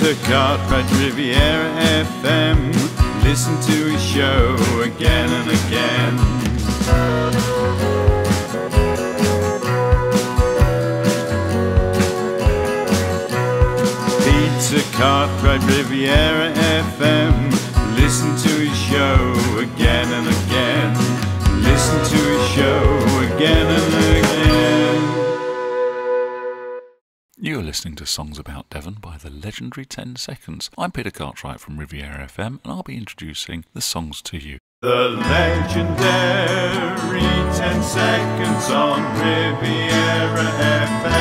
Peter Cartwright, Riviera FM. Listen to his show again and again. Peter Cartwright, Riviera FM. Listen to his show again and again. Listen to his show again. You are listening to Songs About Devon by the legendary 10 Seconds. I'm Peter Cartwright from Riviera FM and I'll be introducing the songs to you. The legendary 10 seconds on Riviera FM.